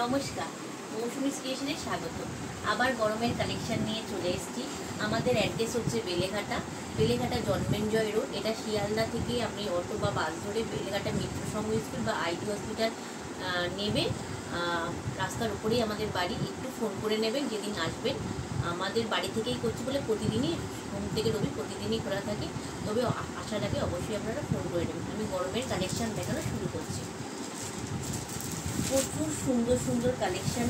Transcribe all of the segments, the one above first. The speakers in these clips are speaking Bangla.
নমস্কার। মৌসুমি স্টেশনে স্বাগত। আবার গরমের কালেকশন নিয়ে চলে এসেছি। আমাদের অ্যাড্রেস হচ্ছে বেলেঘাটা। বেলেঘাটা জন্মেঞ্জয় রোড এটা শিয়ালদা থেকে আপনি অটো বা বাস ধরে বেলেঘাটা মিত্র সংঘ স্কুল বা আইটি হসপিটাল নেবে। রাস্তার উপরেই আমাদের বাড়ি। একটু ফোন করে নেবেন, যেদিন আসবেন। আমাদের বাড়ি থেকেই করছি বলে প্রতিদিনই হোম থেকে রবি প্রতিদিনই খোলা থাকে। তবে আসার আগে অবশ্যই আপনারা ফোন করে নেবেন। আমি গরমের কালেকশান দেখানো শুরু করছি। প্রচুর সুন্দর সুন্দর কালেকশন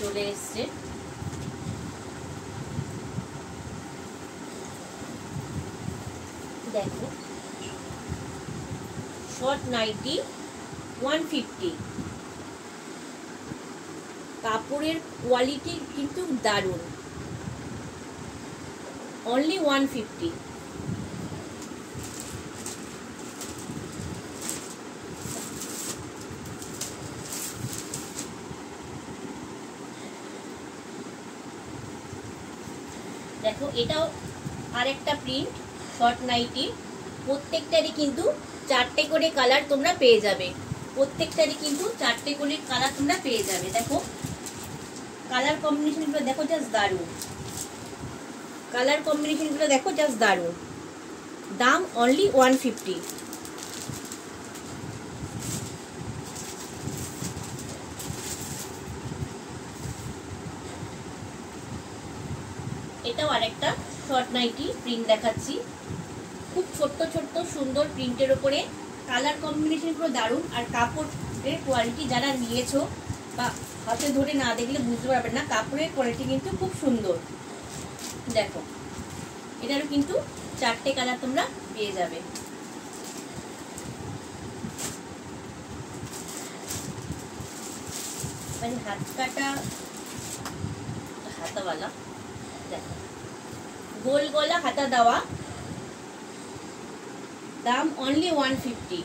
চলে এসছে। দেখো শর্ট নাইটি ওয়ান ফিফটি কাপড়ের কোয়ালিটি কিন্তু দারুণ। অনলি ওয়ান ফিফটি দেখো, এটাও আরেকটা প্রিন্ট শর্ট নাইটি প্রত্যেকটারই কিন্তু চারটে করে কালার তোমরা পেয়ে যাবে। প্রত্যেকটারই কিন্তু চারটে করে কালার তোমরা পেয়ে যাবে। দেখো কালার কম্বিনেশনগুলো দেখো জাস্ট দারুণ। কালার কম্বিনেশনগুলো দেখো জাস্ট দারুণ। দাম অনলি ওয়ান ফিফটি এটাও আরেকটা শর্ট নাইটি প্রিন্ট দেখাচ্ছি। খুব ছোট্ট ছোট্ট, সুন্দর প্রিন্টের ওপরে কালার কম্বিনেশন পুরো দারুণ আর কাপড়ের কোয়ালিটি যারা নিয়েছো বা হাতে ধরে না দেখলে বুঝতে পারবেন না, কাপড়ের কোয়ালিটি কিন্তু খুব সুন্দর। দেখো, এটারও কিন্তু চারটে কালার তোমরা পেয়ে যাবে। মানে হাত কাটা হাতাওয়ালা। গোল গলা হাতা দেওয়া। দাম অনলি ওয়ান ফিফটি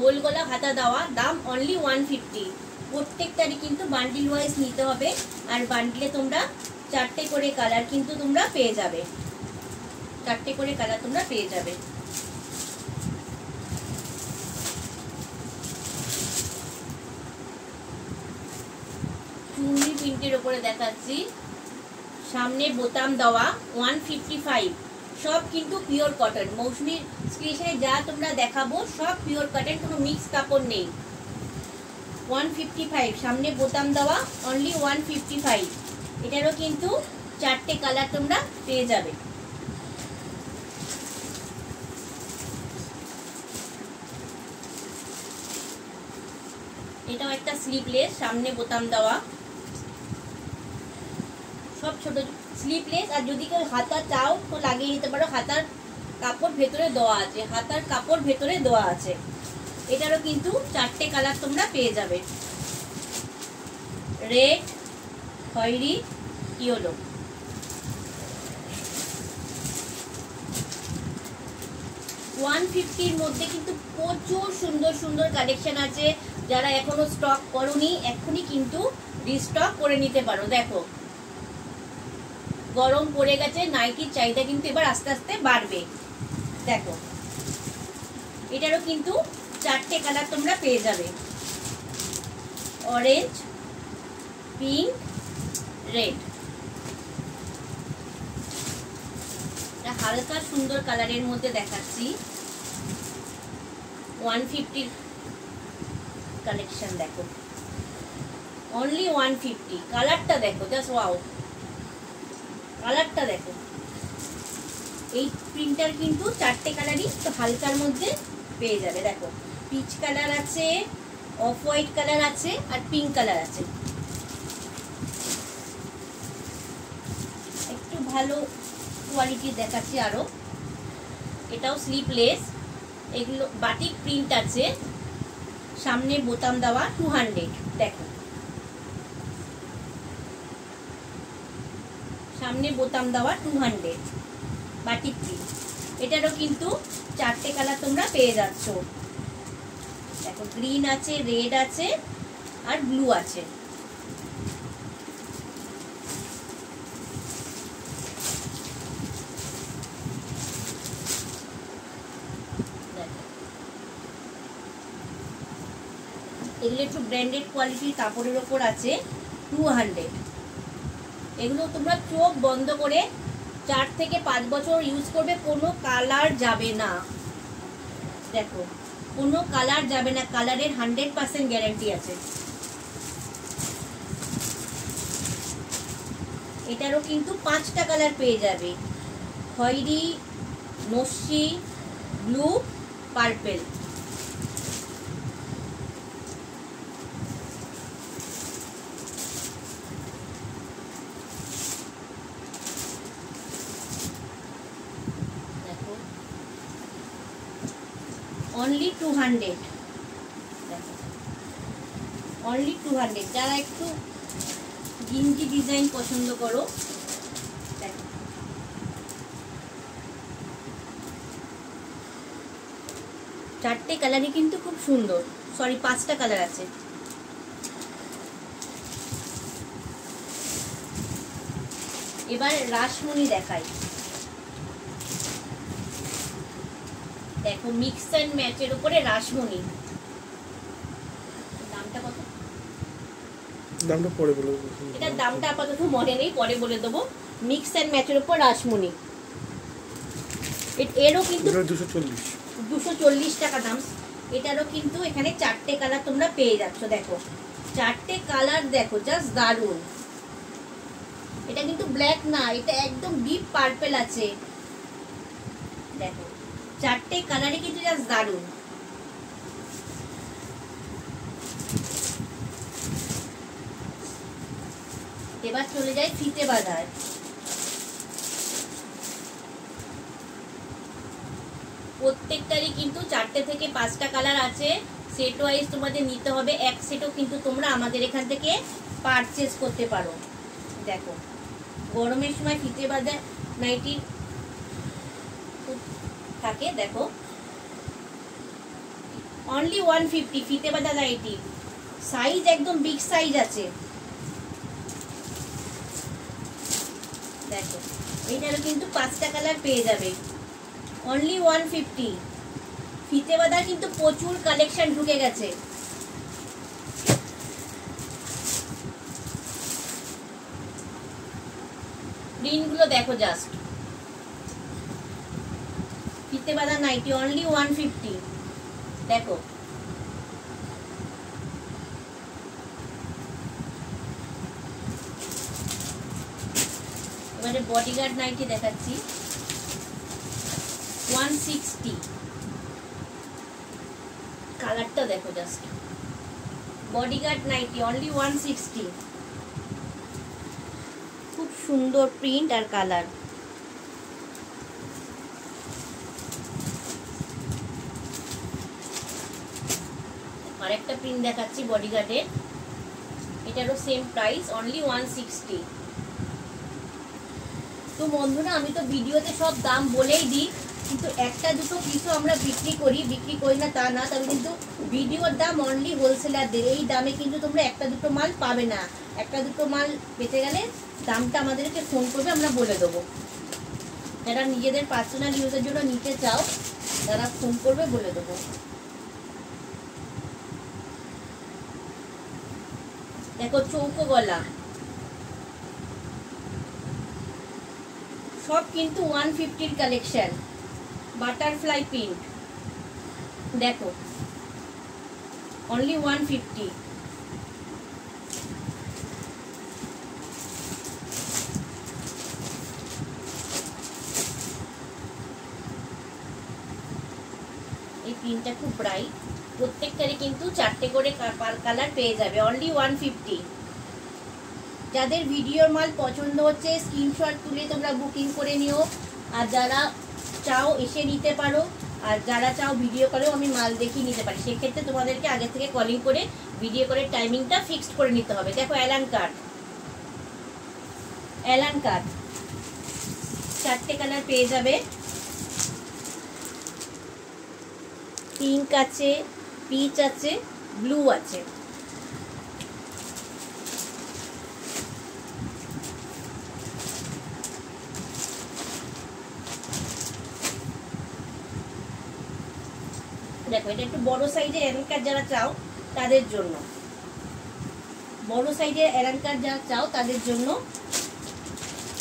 গোল গলা হাতা দেওয়া, দাম অনলি ওয়ান ফিফটি প্রত্যেকটারই কিন্তু বান্ডিল ওয়াইজ নিতে হবে, আর বান্ডিলে তোমরা চারটে করে কালার কিন্তু তোমরা পেয়ে যাবে। চারটে করে কালার তোমরা পেয়ে যাবে। চুনরি প্রিন্টের ওপরে দেখাচ্ছি। সামনে বোতাম দেওয়া ওয়ান ফিফটি ফাইভ সব কিন্তু পিওর কটন মৌসুমীর স্টেশনে যা তোমরা দেখাবো, সব পিওর কটন কোনো মিক্স কাপড় নেই। ওয়ান ফিফটি ফাইভ সামনে বোতাম দেওয়া অনলি ওয়ান ফিফটি ফাইভ এটারও কিন্তু চারটে কালার তোমরা পেয়ে যাবে। এটাও একটা স্লিপলেস সামনে বোতাম দেওয়া। সব ছোট স্লিপলেস আর যদি কেউ হাতা চাও, তো লাগিয়ে নিতে পারো। হাতার কাপড় ভেতরে দেওয়া আছে। হাতার কাপড় ভেতরে দেওয়া আছে। এটারও কিন্তু চারটে কালার তোমরা পেয়ে যাবে। রেড খয়েরি ইয়েলো ওয়ান ফিফটির মধ্যে কিন্তু প্রচুর সুন্দর সুন্দর কালেকশন আছে। যারা এখনও স্টক করনি এখনই কিন্তু রিস্টক করে নিতে পারো। দেখো গরম পড়ে গেছে নাইটির চাহিদা কিন্তু এবার আস্তে আস্তে বাড়বে। দেখো, এটারও কিন্তু চারটে কালার তোমরা পেয়ে যাবে। অরেঞ্জ পিঙ্ক রেড হালকা সুন্দর কালারের মধ্যে দেখাচ্ছি। ওয়ান ফিফটির কালেকশন দেখো। অনলি ওয়ান ফিফটি কালারটা দেখো জাস্ট ওয়াও কালারটা দেখো। এই প্রিন্টার কিন্তু চারটে কালারই তো হালকার মধ্যে পেয়ে যাবে, দেখো। পিচ কালার আছে, অফ হোয়াইট কালার আছে, আর পিঙ্ক কালার আছে। একটু ভালো কোয়ালিটি দেখাচ্ছি আরও এটাও স্লিপলেস এগুলো বাটিক প্রিন্ট আছে। সামনে বোতাম দেওয়া টু হান্ড্রেড দেখো। সামনে বোতাম দেওয়া টু হান্ড্রেড বাটিক প্রিন্ট এটারও কিন্তু চারটে কালার তোমরা পেয়ে যাচ্ছ। দেখো গ্রিন আছে রেড আছে, আর ব্লু আছে। এগুলো একটু ব্র্যান্ডেড কোয়ালিটির কাপড়ের ওপর আছে টু হান্ড্রেড এগুলো তোমরা চোখ বন্ধ করে চার থেকে পাঁচ বছর ইউজ করবে, কোনো কালার যাবে না। দেখো, কোনো কালার যাবে না কালারের হান্ড্রেড পার্সেন্ট গ্যারান্টি আছে। এটারও কিন্তু পাঁচটা কালার পেয়ে যাবে। খয়রি, নস্যি ব্লু পার্পেল দেখো only two hundred only two hundred যারা একটু গিঞ্জি ডিজাইন পছন্দ করো চারটে কালারই কিন্তু খুব সুন্দর। সরি পাঁচটা কালার আছে। এবার রাসমণি দেখাই। দেখো মিক্স অ্যান্ড ম্যাচের উপরে রাসমণি। দামটা কত? দামটা পরে বলে। এটার দামটা আপাতত মনে নেই পরে বলে দেবো। মিক্স অ্যান্ড ম্যাচের উপর রাসমণি। এরও কিন্তু দুশো চল্লিশ। দুশো চল্লিশ টাকা দাম। এটারও কিন্তু এখানে চারটে কালার তোমরা পেয়ে যাচ্ছ দেখো। চারটে কালার দেখো জাস্ট দারুণ। এটা কিন্তু ব্ল্যাক না এটা একদম ডিপ পার্পেল আছে। দেখো। চারটে কালারই কিন্তু জাস্ট দারুণ। এবার চলে যায় ফিতে বাঁধায় প্রত্যেকটারই কিন্তু চারটে থেকে পাঁচটা কালার আছে। সেট ওয়াইজ তোমাদের নিতে হবে, এক সেটও কিন্তু তোমরা আমাদের এখান থেকে পারচেস করতে পারো। দেখো, গরমের সময় ফিতে বাঁধা নাইটি থাকে, দেখো। অনলি ওয়ান ফিফটি ফিতে বাঁধা নাইটি সাইজ একদম বিগ সাইজ আছে। দেখো এইটারও কিন্তু পাঁচটা কালার পেয়ে যাবে। অনলি ওয়ান ফিফটি ফিতে বাঁধার কিন্তু প্রচুর কালেকশন ঢুকে গেছে। প্রিন্টগুলো দেখো জাস্ট ফিতে বাঁধা নাইটি অনলি ওয়ান ফিফটি দেখো। এবারে বডিগার্ড নাইটি দেখাচ্ছি। ওয়ান সিক্সটি কালারটা দেখো just bodyguard nighty only one sixty খুব সুন্দর প্রিন্ট আর কালার আরেকটা প্রিন্ট দেখাচ্ছি বডিগার্ডের এটারও same price only one sixty তো বন্ধুরা, আমি তো ভিডিওতে সব দাম বলেই দিই, কিন্তু একটা দুটো পিসও আমরা বিক্রি করি বিক্রি করি না তা না, তবে কিন্তু ভিডিওর দাম অনলি হোলসেলারদের এই দামে কিন্তু তোমরা একটা দুটো মাল পাবে না। একটা দুটো মাল পেতে গেলে দামটা আমাদেরকে ফোন করবে, আমরা বলে দেবো। যারা নিজেদের পার্সোনাল ইউজের জন্য নিতে চাও, তারা ফোন করবে, বলে দেবো। দেখো চৌকো গলা। সব কিন্তু ওয়ান ফিফটির কালেকশন বাটারফ্লাই প্রিন্ট দেখো। অনলি ওয়ান ফিফটি এই প্রিন্টটা খুব ব্রাইট প্রত্যেকটারই কিন্তু চারটে করে কালার পেয়ে যাবে অনলি ওয়ান ফিফটি যাদের ভিডিওর মাল পছন্দ হচ্ছে স্ক্রিনশট তুলে তোমরা বুকিং করে নিও। আর যারা চাও এসে নিতে পারো, আর যারা চাও ভিডিও কলেও আমি মাল দেখিয়ে নিতে পারি, সেক্ষেত্রে তোমাদেরকে আগে থেকে কলিং করে ভিডিও করে টাইমিংটা ফিক্সড করে নিতে হবে। দেখো অ্যালান কার্ড অ্যালান কার্ড চারটে কালার পেয়ে যাবে। পিঙ্ক আছে। পিচ আছে ব্লু আছে। দেখো, এটা একটু বড় সাইজের অ্যাঙ্কার যারা চাও, তাদের জন্য। বড় সাইজের এলাঙ্কার যা চাও, তাদের জন্য।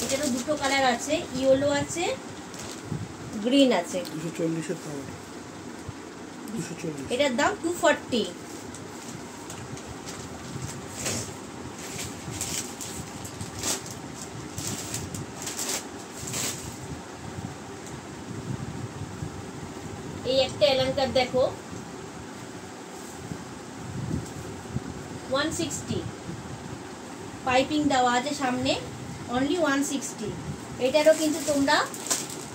এটারও দুটো কালার আছে, ইয়েলো আছে, গ্রিন আছে। দুশো চল্লিশের দাম এটা। দুশো চল্লিশ এটার দাম টু ফর্টি এই একটা এলাঙ্কার দেখো। ওয়ান সিক্সটি পাইপিং দেওয়া আছে সামনে অনলি ওয়ান সিক্সটি এটারও কিন্তু তোমরা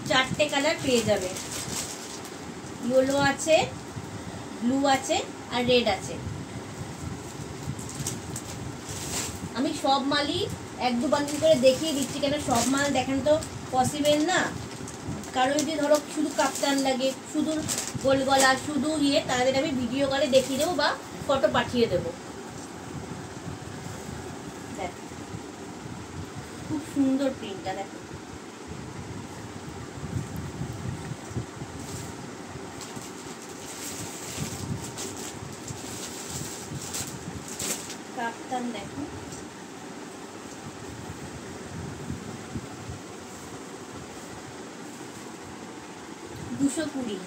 চারটে কালার পেয়ে যাবে। ইয়েলো আছে ব্লু আছে আর রেড আছে। আমি সব মালই এক দু বান্ডিল করে দেখিয়ে দিচ্ছি কেন সব মাল দেখানো তো পসিবল না? কারও যদি ধরো শুধু কাপ্তান লাগে, শুধু গোল গলা শুধু ইয়ে তাদের আমি ভিডিও কলে দেখিয়ে দেবো বা ফটো পাঠিয়ে দেবো। খুব সুন্দর প্রিন্টটা দেখো কাপ্তান দেখো দুশো কুড়ি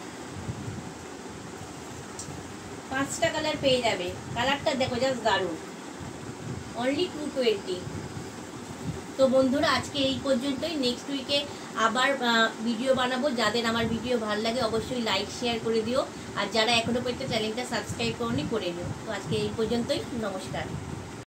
পাঁচটা কালার পেয়ে যাবে। কালারটা দেখো জাস্ট দারুণ। অনলি টু টোয়েন্টি তো বন্ধুরা, আজকে এই পর্যন্তই। নেক্সট উইকে আবার ভিডিও বানাবো। যাদের আমার ভিডিও ভালো লাগে, অবশ্যই লাইক শেয়ার করে দিও। আর যারা এখনও পর্যন্ত চ্যানেলটা সাবস্ক্রাইব করনি, করে নিও। তো আজকে এই পর্যন্তই। নমস্কার।